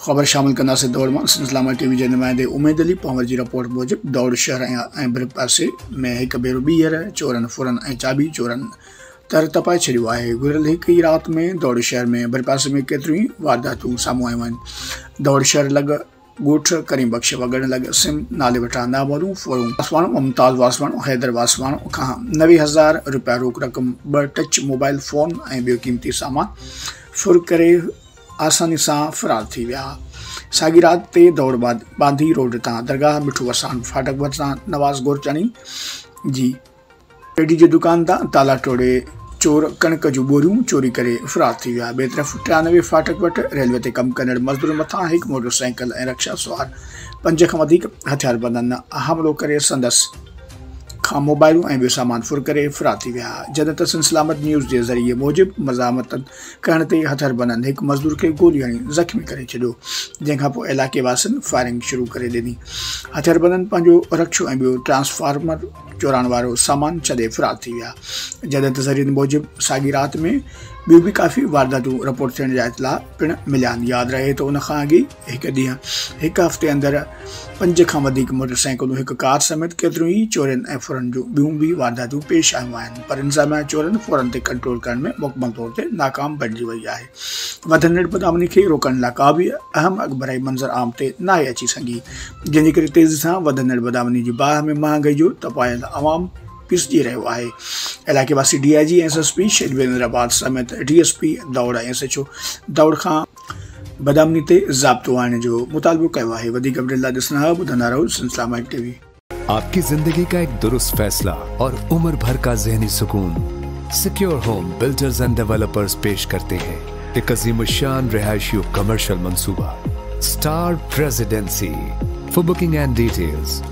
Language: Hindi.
ख़बर शामिल कंदासीं दौड़ माँ इस्लामा टीवी जे नुमाइंदे उमेद अली, पंवर जी रिपोर्ट मूजिबि दौड़ शहर ऐं में हिकु भेरो ॿीहर चोरनि फुरनि ऐं चाबी चोरनि तर तपाए छॾियो आहे। गुज़िरियल हिकु ई राति में दौड़ शहर में भर पासे में केतिरियूं ई वारदातूं साम्हूं आयूं दौड़ शहर लॻ ॻोठ करीम बख़्श वगण लॻ सिम, नाले वटां नामोरूं फोरूं वासवाणो मुमताज़ वासवाणो, हैदर वासवाणो खां नवे हज़ार रुपया रोक रक़म, ॿ टच मोबाइल फ़ोन ऐं ॿियो क़ीमती सामान फुर करे आसानी सां फ़रार थी विया साॻी राति ते दौड़ बाद बांधी रोड तां दरगाह मिठू वसान फाटक भरिसां नवाज़ गोरचाणी जी। पेडी जे दुकान तां ताला टोड़े, चोर कणक जूं ॿोरियूं चोरी करे फ़रार थी विया ॿिए तरफ़ टियानवे फाटक वटि रेलवे ते कमु कंदड़ मज़दूर मथां हिकु मोटरसाइकिल रक्षा सुवार पंज खां वधीक हथियार बंदनि हमिलो करे संदसि खां मोबाइलों ऐं ॿियो सामान फुर करे फ़रार थी विया। जॾहिं त सलामत न्यूज़ के ज़रिए मूजिब मज़ामत करण ते हथर बननि हिकु मज़दूर खे गोली हणी ज़ख़्मी करे छॾियो, जंहिंखां पोइ इलाइक़े फायरिंग शुरू कर दिनी हथियार बननि पंहिंजो रक्षो ॿियो ट्रांसफार्मर चोरण वो सामान छदे फ़रार थी विया मूजिबि साॻी राति में बि काफ़ी वारदातूं रिपोर्ट थियण इतला पिणु आहिनि यादि रहे त हिकु हफ़्ते अंदरि पंज खां वधीक मोटरसाइकिलूं कार समेत केतिरियूं ई चोरनि ऐं फुरनि जूं ॿियूं बि वारदातूं पेश आयूं आहिनि। पर इंज़ामिया चोरनि फुरनि ते कंट्रोल करण में मुकमल तौर ते नाकाम बणिजी वई आहे। वधंदड़ बदामनी खे रोकण लाइ का बि अहम अकबराई मंज़र आम ते न अची सघी। जंहिंजे करे तेज़ी सां बदामनी जी बाहि में महांगाई जो तपायल आवाम पिसजी रहियो आहे। इलाइक़े वासी D I G S S P शेदवेंद्राबाद समेत डी एस पी दौड़ एस एच ओ दौड़ खां बदामनी ते ज़ाब्तो आणण जो मुतालबो कयो आहे। रहो टीवी। आपकी ज़िंदगी का एक दुरुस्त फैसला और उम्र भर का जहनी सुकून। Secure home builders and developers पेश करते हैं। एक अजीम शान रिहायशी कमर्शियल मंसूबा। Star presidency for booking and details